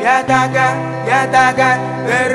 y ataca, y ataca el